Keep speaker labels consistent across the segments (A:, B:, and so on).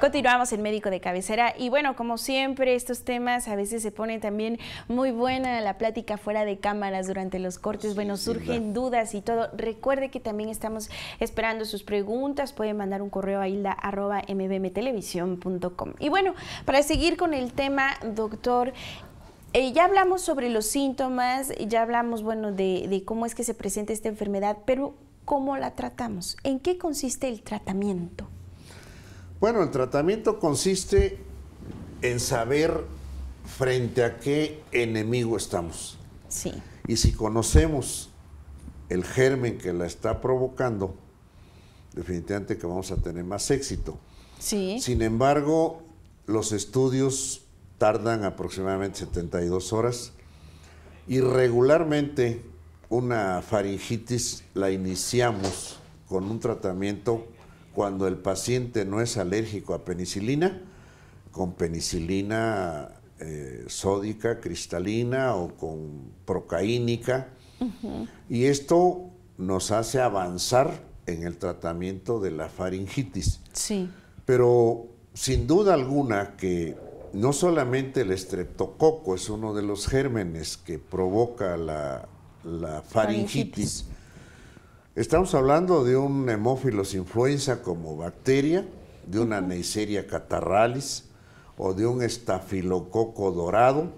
A: Continuamos en Médico de Cabecera y bueno, como siempre, estos temas a veces se pone también muy buena la plática fuera de cámaras durante los cortes. Bueno, surgen dudas y todo. Recuerde que también estamos esperando sus preguntas. Pueden mandar un correo a hilda.mbmtelevisión.com. Y bueno, para seguir con el tema, doctor, eh, ya hablamos sobre los síntomas, ya hablamos, bueno, de, de cómo es que se presenta esta enfermedad, pero ¿cómo la tratamos? ¿En qué consiste el tratamiento?
B: Bueno, el tratamiento consiste en saber frente a qué enemigo estamos.
A: Sí.
B: Y si conocemos el germen que la está provocando, definitivamente que vamos a tener más éxito.
A: Sí.
B: Sin embargo, los estudios tardan aproximadamente 72 horas y regularmente una faringitis la iniciamos con un tratamiento cuando el paciente no es alérgico a penicilina, con penicilina eh, sódica, cristalina o con procaínica. Y esto nos hace avanzar en el tratamiento de la faringitis.
A: Sí.
B: Pero sin duda alguna que no solamente el estreptococo es uno de los gérmenes que provoca la, la faringitis, Estamos hablando de un hemófilos influenza como bacteria, de una Neisseria catarralis o de un estafilococo dorado,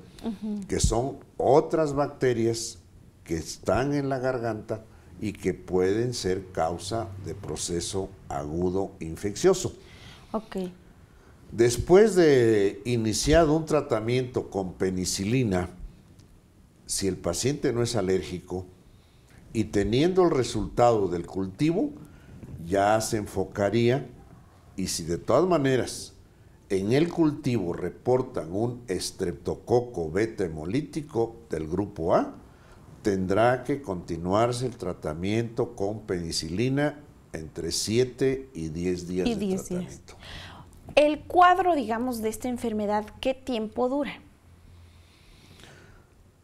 B: que son otras bacterias que están en la garganta y que pueden ser causa de proceso agudo infeccioso.
A: Ok.
B: Después de iniciado un tratamiento con penicilina, si el paciente no es alérgico, y teniendo el resultado del cultivo, ya se enfocaría y si de todas maneras en el cultivo reportan un estreptococo beta hemolítico del grupo A, tendrá que continuarse el tratamiento con penicilina entre 7 y 10 días
A: Y
B: de
A: 10 días.
B: tratamiento.
A: El cuadro, digamos, de esta enfermedad, ¿qué tiempo dura?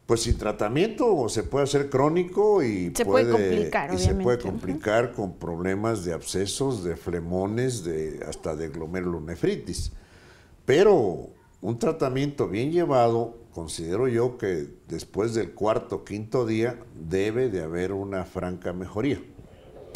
B: Pues sin tratamiento se puede hacer crónico y
A: Se puede complicar,
B: y se puede complicar con problemas de abscesos, de flemones, de hasta de glomerulonefritis. Pero un tratamiento bien llevado, considero yo que después del cuarto o quinto día debe de haber una franca mejoría.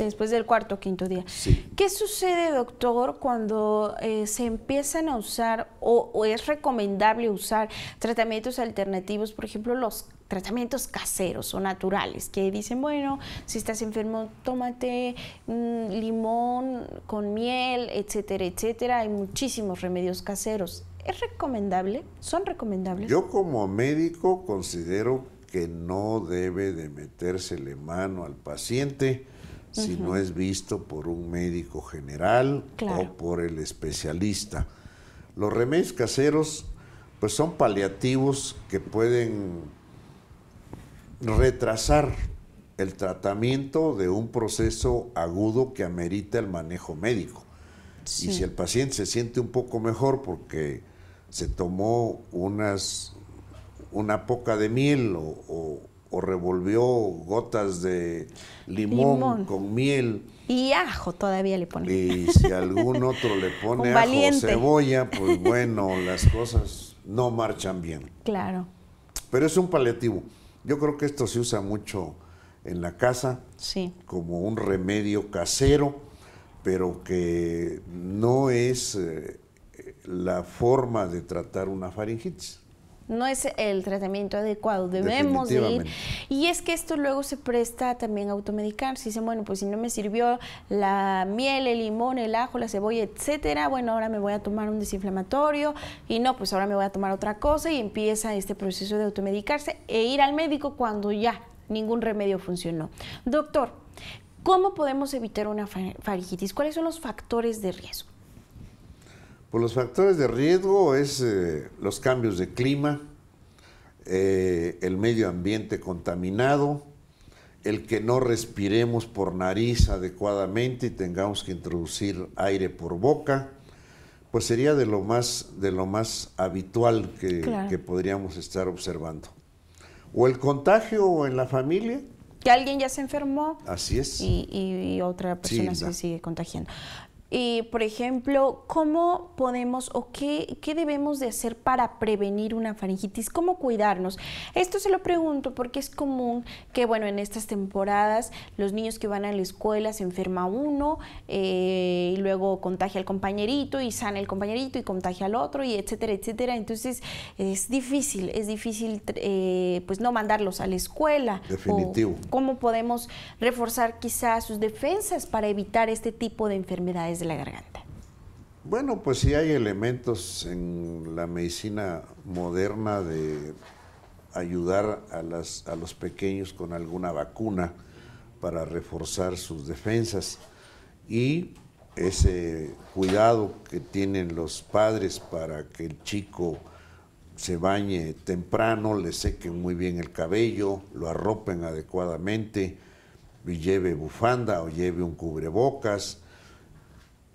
A: Después del cuarto o quinto día.
B: Sí.
A: ¿Qué sucede, doctor, cuando eh, se empiezan a usar o, o es recomendable usar tratamientos alternativos, por ejemplo, los tratamientos caseros o naturales, que dicen, bueno, si estás enfermo, tómate mm, limón con miel, etcétera, etcétera. Hay muchísimos remedios caseros. ¿Es recomendable? ¿Son recomendables?
B: Yo como médico considero que no debe de metérsele mano al paciente si no es visto por un médico general
A: Claro.
B: o por el especialista. Los remedios caseros pues son paliativos que pueden retrasar el tratamiento de un proceso agudo que amerita el manejo médico.
A: Sí.
B: Y si el paciente se siente un poco mejor porque se tomó unas, una poca de miel o, o- o revolvió gotas de limón,
A: Limón.
B: con miel,
A: Y ajo todavía le ponen.
B: y si algún otro le pone ajo o cebolla, pues bueno, las cosas no marchan bien.
A: Claro.
B: Pero es un paliativo. Yo creo que esto se usa mucho en la casa
A: Sí.
B: como un remedio casero, pero que no es eh, la forma de tratar una faringitis.
A: No es el tratamiento adecuado, debemos de ir. Y es que esto luego se presta también a automedicar. Si dicen, bueno, pues si no me sirvió la miel, el limón, el ajo, la cebolla, etcétera, bueno, ahora me voy a tomar un desinflamatorio y no, pues ahora me voy a tomar otra cosa y empieza este proceso de automedicarse e ir al médico cuando ya ningún remedio funcionó. Doctor, ¿cómo podemos evitar una fa- faringitis? ¿Cuáles son los factores de riesgo?
B: Pues los factores de riesgo es eh, los cambios de clima, eh, el medio ambiente contaminado, el que no respiremos por nariz adecuadamente y tengamos que introducir aire por boca, pues sería de lo más, de lo más habitual que,
A: Claro.
B: que podríamos estar observando. O el contagio en la familia,
A: Que alguien ya se enfermó
B: así es.
A: y, y- y otra persona
B: Sí,
A: se sigue contagiando. Y, por ejemplo, ¿cómo podemos o qué, qué, debemos de hacer para prevenir una faringitis? ¿Cómo cuidarnos? Esto se lo pregunto porque es común que, bueno, en estas temporadas los niños que van a la escuela se enferma uno eh, y luego contagia al compañerito y sana el compañerito y contagia al otro y etcétera, etcétera. Entonces es difícil, es difícil eh, pues no mandarlos a la escuela.
B: Definitivo.
A: ¿Cómo podemos reforzar quizás sus defensas para evitar este tipo de enfermedades? De la garganta?
B: Bueno, pues sí hay elementos en la medicina moderna de ayudar a, las, a los pequeños con alguna vacuna para reforzar sus defensas y ese cuidado que tienen los padres para que el chico se bañe temprano, le sequen muy bien el cabello, lo arropen adecuadamente, y lleve bufanda o lleve un cubrebocas,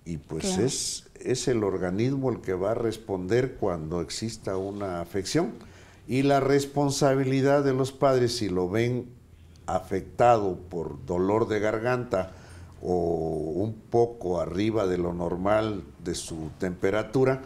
B: y pues es, es el organismo el que va a responder cuando exista una afección. Y la responsabilidad de los padres, si lo ven afectado por dolor de garganta o un poco arriba de lo normal de su temperatura,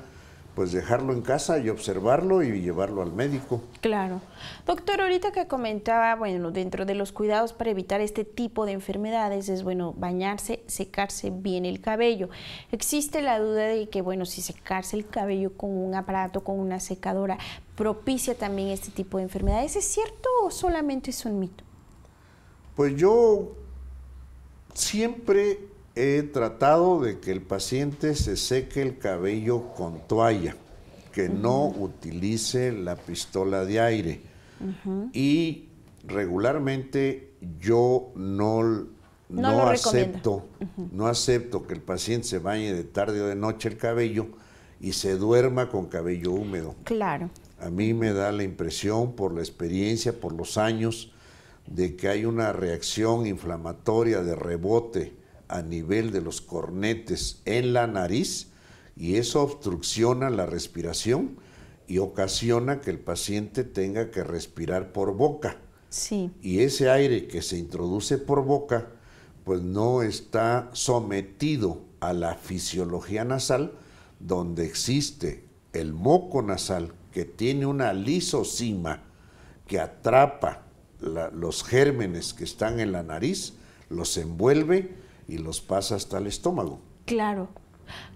B: pues dejarlo en casa y observarlo y llevarlo al médico.
A: Claro. Doctor, ahorita que comentaba, bueno, dentro de los cuidados para evitar este tipo de enfermedades es, bueno, bañarse, secarse bien el cabello. Existe la duda de que, bueno, si secarse el cabello con un aparato, con una secadora, propicia también este tipo de enfermedades. ¿Es cierto o solamente es un mito?
B: Pues yo siempre he tratado de que el paciente se seque el cabello con toalla, que no utilice la pistola de aire. Y regularmente yo no, no, acepto, no acepto que el paciente se bañe de tarde o de noche el cabello y se duerma con cabello húmedo.
A: Claro.
B: A mí me da la impresión, por la experiencia, por los años, de que hay una reacción inflamatoria de rebote a nivel de los cornetes en la nariz y eso obstrucciona la respiración y ocasiona que el paciente tenga que respirar por boca.
A: Sí.
B: Y ese aire que se introduce por boca, pues no está sometido a la fisiología nasal, donde existe el moco nasal que tiene una lisocima que atrapa los gérmenes que están en la nariz, los envuelve y los pasa hasta el estómago.
A: Claro.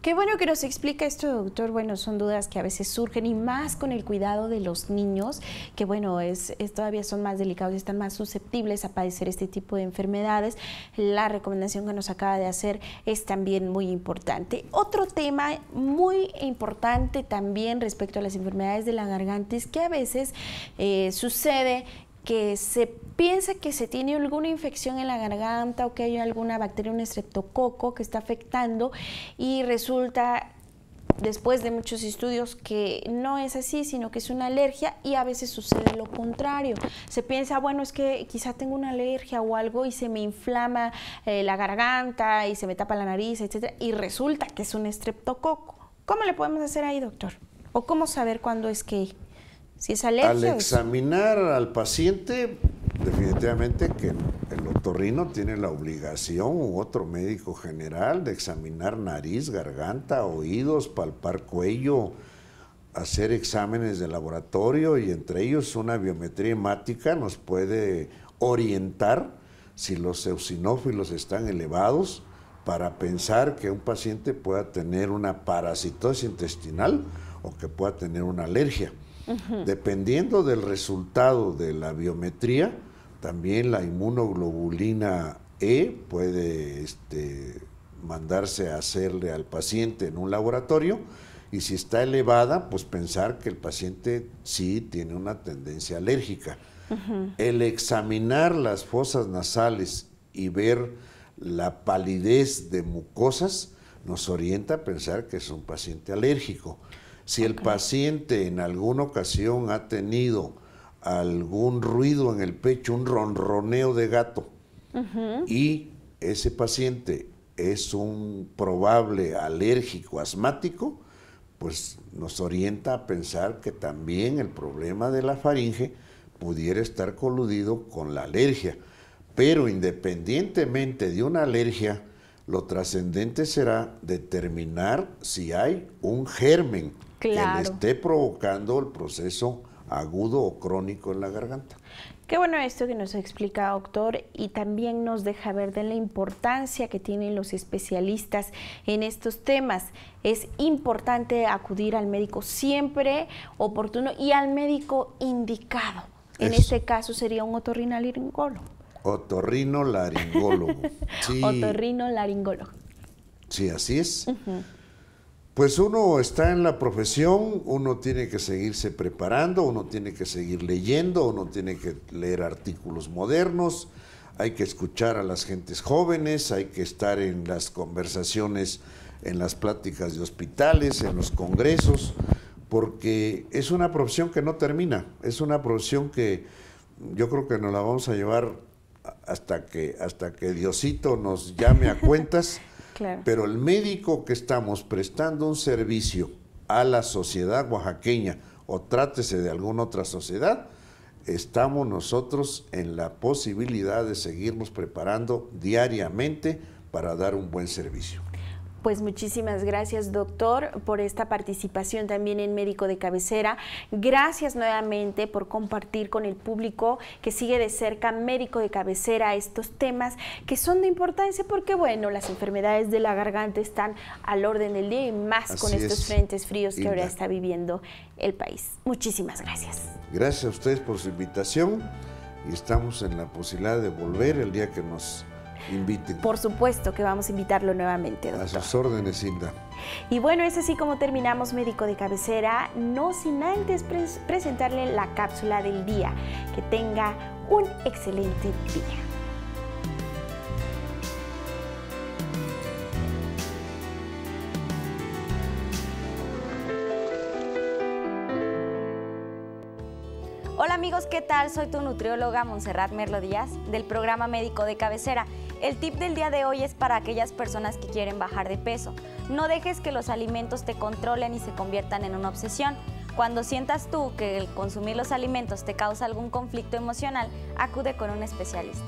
A: Qué bueno que nos explica esto, doctor. Bueno, son dudas que a veces surgen y más con el cuidado de los niños, que bueno, es, todavía son más delicados y están más susceptibles a padecer este tipo de enfermedades. La recomendación que nos acaba de hacer es también muy importante. Otro tema muy importante también respecto a las enfermedades de la garganta es que a veces eh, sucede que se piensa que se tiene alguna infección en la garganta o que hay alguna bacteria, un estreptococo que está afectando y resulta después de muchos estudios que no es así, sino que es una alergia y a veces sucede lo contrario. Se piensa, bueno, es que quizá tengo una alergia o algo y se me inflama eh, la garganta y se me tapa la nariz, etcétera, y resulta que es un estreptococo. ¿Cómo le podemos hacer ahí, doctor? ¿O cómo saber cuándo es que
B: al examinar al paciente, definitivamente que el otorrino tiene la obligación, u otro médico general, de examinar nariz, garganta, oídos, palpar cuello, hacer exámenes de laboratorio y entre ellos una biometría hemática nos puede orientar si los eosinófilos están elevados para pensar que un paciente pueda tener una parasitosis intestinal o que pueda tener una alergia. Dependiendo del resultado de la biometría, también la inmunoglobulina E puede este, mandarse a hacerle al paciente en un laboratorio y si está elevada, pues pensar que el paciente sí tiene una tendencia alérgica. El examinar las fosas nasales y ver la palidez de mucosas nos orienta a pensar que es un paciente alérgico. Si el paciente en alguna ocasión ha tenido algún ruido en el pecho, un ronroneo de gato, y ese paciente es un probable alérgico asmático, pues nos orienta a pensar que también el problema de la faringe pudiera estar coludido con la alergia. Pero independientemente de una alergia, Lo trascendente será determinar si hay un germen que le esté provocando el proceso agudo o crónico en la garganta.
A: Qué bueno esto que nos explica, doctor, y también nos deja ver de la importancia que tienen los especialistas en estos temas. Es importante acudir al médico siempre oportuno y al médico indicado. En este caso sería un otorrinolaringólogo.
B: Otorrinolaringólogo.
A: Sí. Otorrinolaringólogo.
B: Sí, así es. Pues uno está en la profesión, uno tiene que seguirse preparando, uno tiene que seguir leyendo, uno tiene que leer artículos modernos, hay que escuchar a las gentes jóvenes, hay que estar en las conversaciones, en las pláticas de hospitales, en los congresos, porque es una profesión que no termina, es una profesión que yo creo que nos la vamos a llevar hasta que, hasta que Diosito nos llame a cuentas. Pero el médico que estamos prestando un servicio a la sociedad oaxaqueña o trátese de alguna otra sociedad, estamos nosotros en la posibilidad de seguirnos preparando diariamente para dar un buen servicio.
A: Pues muchísimas gracias, doctor, por esta participación también en Médico de Cabecera. Gracias nuevamente por compartir con el público que sigue de cerca Médico de Cabecera estos temas que son de importancia porque, bueno, las enfermedades de la garganta están al orden del día y más con estos frentes fríos que ahora está viviendo el país. Muchísimas gracias.
B: Gracias a ustedes por su invitación y estamos en la posibilidad de volver el día que nos inviten.
A: Por supuesto que vamos a invitarlo nuevamente, doctor.
B: A sus órdenes, Hilda.
A: Y bueno, es así como terminamos Médico de Cabecera, no sin antes presentarle la cápsula del día. Que tenga un excelente día. ¿Qué tal? Soy tu nutrióloga Montserrat Merlo Díaz del programa Médico de Cabecera. El tip del día de hoy es para aquellas personas que quieren bajar de peso. No dejes que los alimentos te controlen y se conviertan en una obsesión. Cuando sientas tú que el consumir los alimentos te causa algún conflicto emocional, acude con un especialista.